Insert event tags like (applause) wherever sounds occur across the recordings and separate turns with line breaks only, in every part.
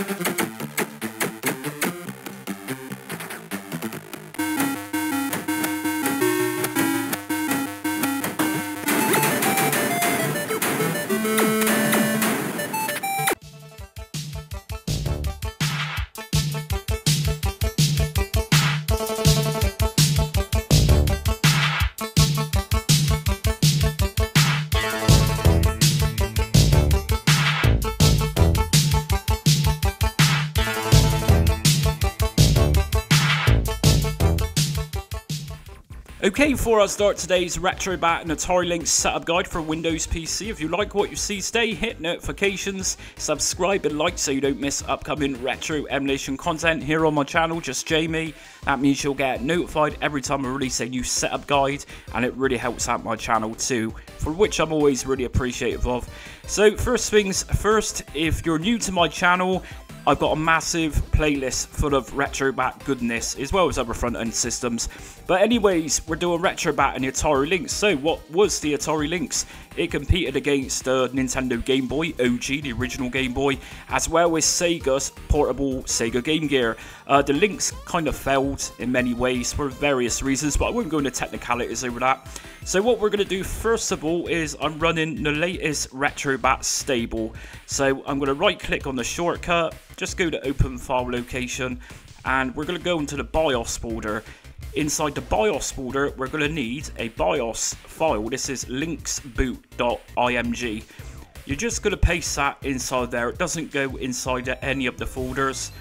うん。Okay, before I start today's RetroBat and Lynx setup guide for Windows PC, if you like what you see today, hit notifications, subscribe and like so you don't miss upcoming retro emulation content here on my channel, just Jamie. That means you'll get notified every time I release a new setup guide and it really helps out my channel too, for which I'm always really appreciative of. So first things first, if you're new to my channel, I've got a massive playlist full of RetroBat goodness, as well as other front-end systems. But anyways, we're doing RetroBat and the Atari Lynx. So what was the Atari Lynx? It competed against Nintendo Game Boy, OG, the original Game Boy, as well as Sega's portable Sega Game Gear. Uh, the Lynx kind of failed in many ways for various reasons, but I won't go into technicalities over that. So what we're going to do first of all is I'm running the latest RetroBat stable. So I'm going to right click on the shortcut, just go to open file location, and we're going to go into the BIOS folder. Inside the BIOS folder, we're going to need a BIOS file. This is lynxboot.img. You're just going to paste that inside there. It doesn't go inside any of the folders.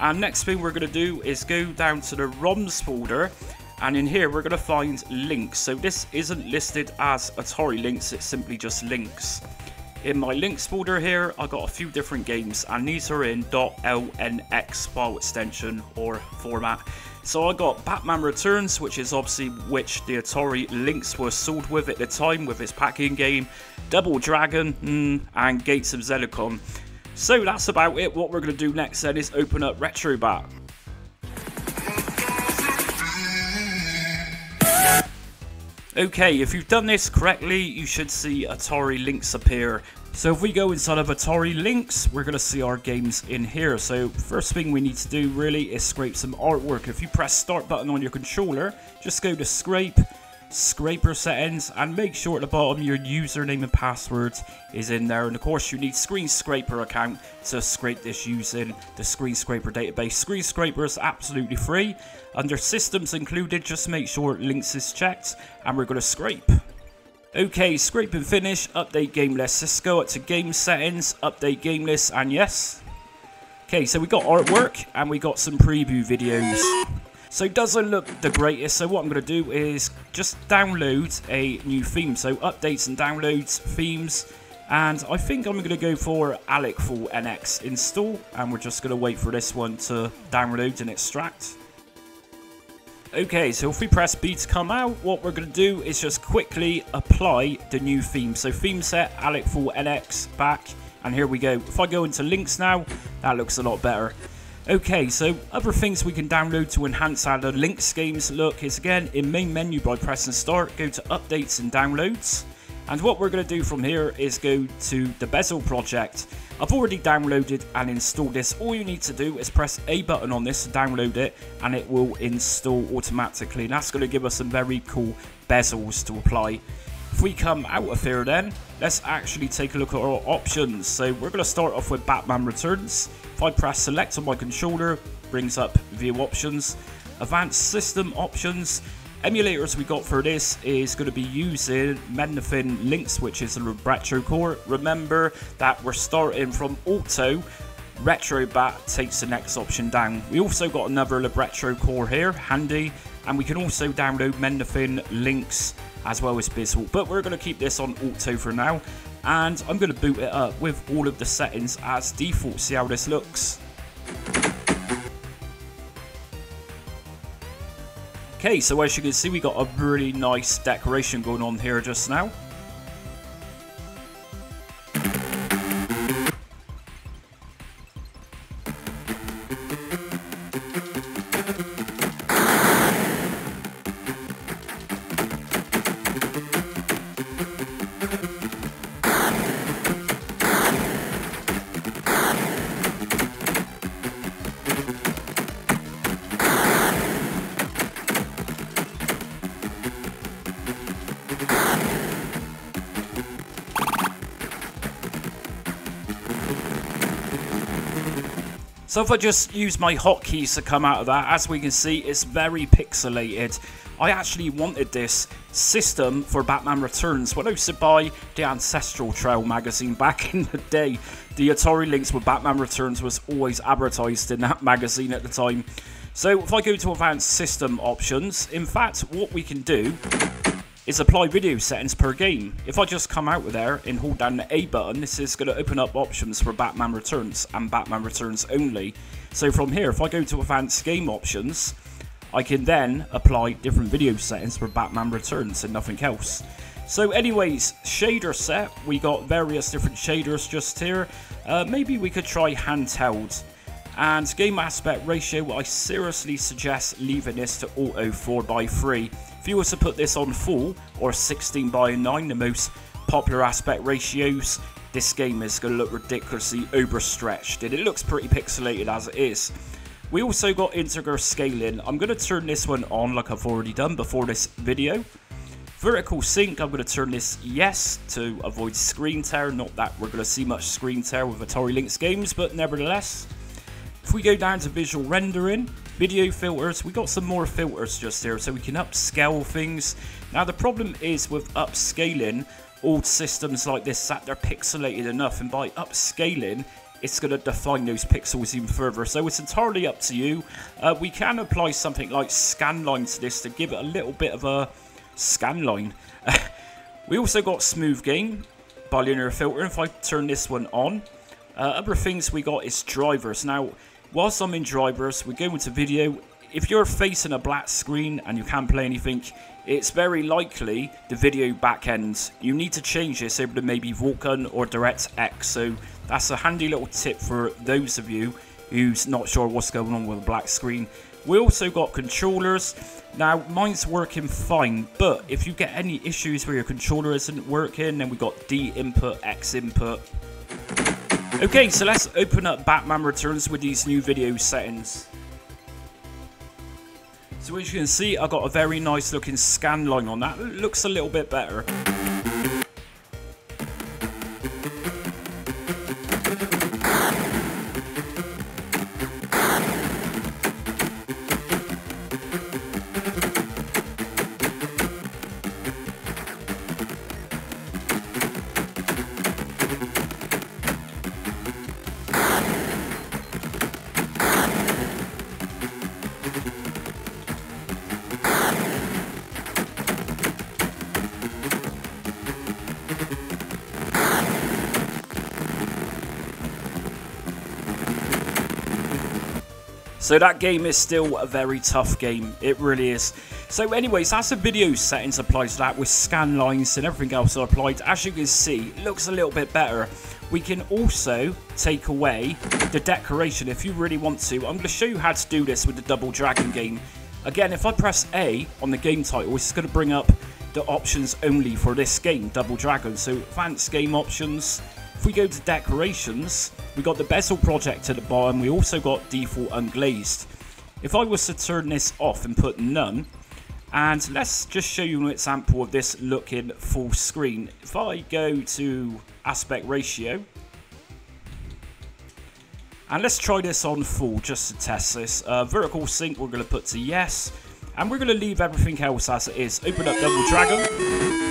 And next thing we're going to do is go down to the ROMs folder. And in here, we're going to find Lynx. So this isn't listed as Atari Lynx. it's simply just Lynx. In my Lynx folder here, I got a few different games, and these are in .lnx file extension or format. So I got Batman Returns, which is obviously which the Atari Lynx was sold with at the time with its packing game, Double Dragon, mm, and Gates of Zendocon. So that's about it. What we're going to do next then is open up RetroBat. Okay, if you've done this correctly, you should see Atari Lynx appear. So if we go inside of Atari Lynx, we're going to see our games in here. So first thing we need to do really is scrape some artwork. If you press start button on your controller, just go to scrape, scraper settings and make sure at the bottom your username and password is in there and of course you need ScreenScraper account to scrape this using the ScreenScraper database ScreenScraper is absolutely free under systems included just make sure Lynx is checked and we're going to scrape okay scrape and finish update game list. Let's go up to game settings update game list and yes. Okay so we got artwork and we got some preview videos. So it doesn't look the greatest, so what I'm going to do is just download a new theme. So updates and downloads, themes, and I think I'm going to go for Alekfull NX install, and we're just going to wait for this one to download and extract. Okay, so if we press B to come out, what we're going to do is just quickly apply the new theme. So theme set, Alekfull NX, back, and here we go. If I go into Lynx now, that looks a lot better. Okay, so other things we can download to enhance our Lynx games look is again in main menu by pressing start, go to updates and downloads. And what we're going to do from here is go to the Bezel project. I've already downloaded and installed this. All you need to do is press A button on this to download it and it will install automatically. And that's going to give us some very cool bezels to apply. If we come out of here then, let's actually take a look at our options. So we're going to start off with Batman Returns. If I press select on my controller, brings up view options, advanced system options. Emulators we got for this is going to be using Mednafen Lynx, which is a retro core. Remember that we're starting from auto. RetroBat takes the next option down. We also got another retro core here, handy, and we can also download Mednafen Lynx as well as Bizzle. But we're going to keep this on auto for now and I'm going to boot it up with all of the settings as default, see how this looks. Okay, so as you can see we got a really nice decoration going on here just now. So if I just use my hotkeys to come out of that, as we can see, it's very pixelated. I actually wanted this system for Batman Returns when I used to buy the Ancestral Trail magazine (laughs) back in the day. The Atari Lynx with Batman Returns was always advertised in that (laughs) magazine at the time. So if I go to Advanced System Options, in fact, what we can do is apply video settings per game. If I just come out of there and hold down the A button, this is going to open up options for Batman Returns and Batman Returns only. So from here, if I go to advanced game options, I can then apply different video settings for Batman Returns and nothing else. So anyways, shader set, we got various different shaders just here. Uh, maybe we could try handheld. And game aspect ratio, I seriously suggest leaving this to auto 4x3. If you were to put this on full or 16 by 9, the most popular aspect ratios, this game is going to look ridiculously overstretched and it looks pretty pixelated as it is. We also got integer scaling. I'm going to turn this one on like I've already done before this video. Vertical sync, I'm going to turn this yes to avoid screen tear. Not that we're going to see much screen tear with Atari Lynx games, but nevertheless. If we go down to visual rendering, video filters, we got some more filters just here so we can upscale things. Now the problem is with upscaling old systems like this that they're pixelated enough and by upscaling it's going to define those pixels even further. So it's entirely up to you. Uh, we can apply something like scanline to this to give it a little bit of a scanline. (laughs) we also got smooth gain bilinear filter. If I turn this one on, uh, other things we got is drivers. Now Whilst I'm in drivers, we go into video. If you're facing a black screen and you can't play anything, it's very likely the video backend. You need to change this over to maybe Vulkan or DirectX. So that's a handy little tip for those of you who's not sure what's going on with a black screen. We also got controllers. Now, mine's working fine, but if you get any issues where your controller isn't working, then we got D input, X input. Okay, so let's open up Batman Returns with these new video settings. So as you can see, I've got a very nice looking scan line on that. It looks a little bit better. So that game is still a very tough game. It really is. So anyways, that's the video settings applied to that with scan lines and everything else applied. As you can see, looks a little bit better. We can also take away the decoration if you really want to. I'm going to show you how to do this with the Double Dragon game. Again, if I press A on the game title, it's going to bring up the options only for this game, Double Dragon. So advanced game options, if we go to decorations, we got the bezel project at the bottom. We also got default unglazed. If I was to turn this off and put none, and let's just show you an example of this looking full screen. If I go to aspect ratio, and let's try this on full just to test this. Uh, vertical sync we're going to put to yes. And we're going to leave everything else as it is. Open up Double Dragon.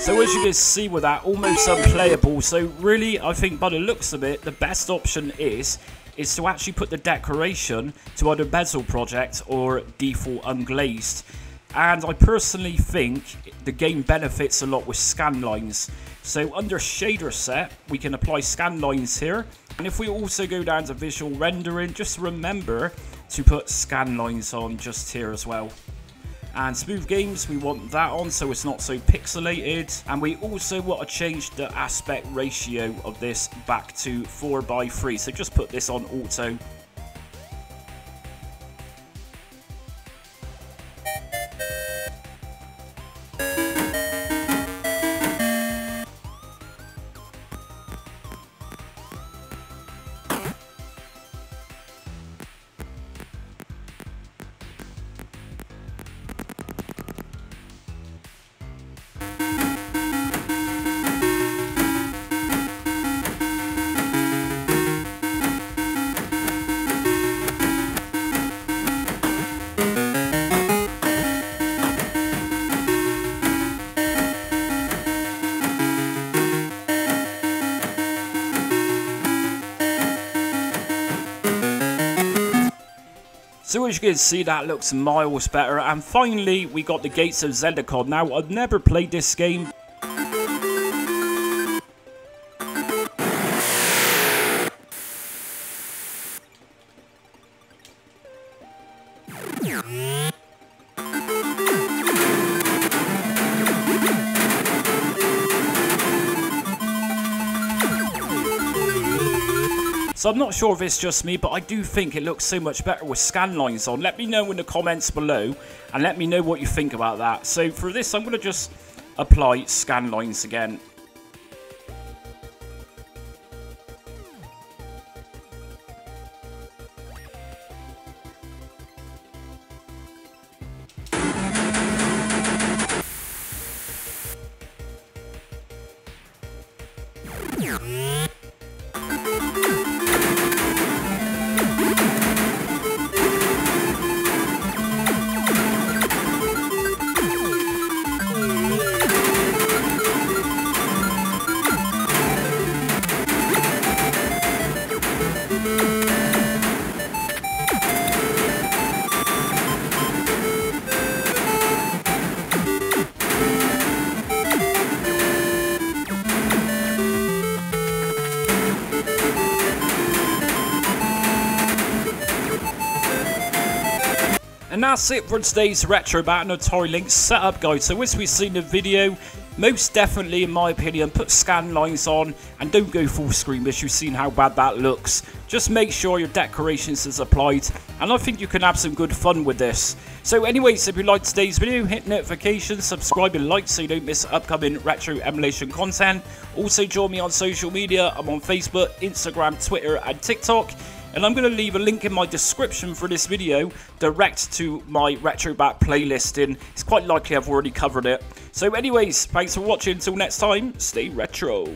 So as you can see with that, almost unplayable. So really, I think by the looks of it, the best option is is to actually put the decoration to either bezel project or default unglazed. And I personally think the game benefits a lot with scan lines. So under shader set, we can apply scan lines here. And if we also go down to visual rendering, just remember to put scan lines on just here as well. And smooth games, we want that on so it's not so pixelated. And we also want to change the aspect ratio of this back to 4 by 3 So just put this on auto So as you can see that looks miles better and finally we got the Gates of Zendocon. Now I've never played this game So I'm not sure if it's just me, but I do think it looks so much better with scan lines on. Let me know in the comments below, and let me know what you think about that. So for this, I'm going to just apply scan lines again. And that's it for today's Retro Bat Atari Lynx setup guide. So as we've seen the video, most definitely in my opinion, put scan lines on and don't go full screen because you've seen how bad that looks. Just make sure your decorations is applied and I think you can have some good fun with this. So anyways, if you liked today's video, hit notifications, subscribe and like so you don't miss upcoming retro emulation content. Also join me on social media, I'm on Facebook, Instagram, Twitter and TikTok and I'm going to leave a link in my description for this video direct to my Retro Retrobat playlist and it's quite likely I've already covered it. So anyways, thanks for watching, until next time, stay retro.